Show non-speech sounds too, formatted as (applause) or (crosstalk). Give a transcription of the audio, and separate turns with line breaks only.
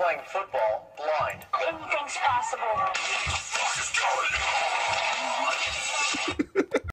playing football blind.
Anything's possible. (laughs)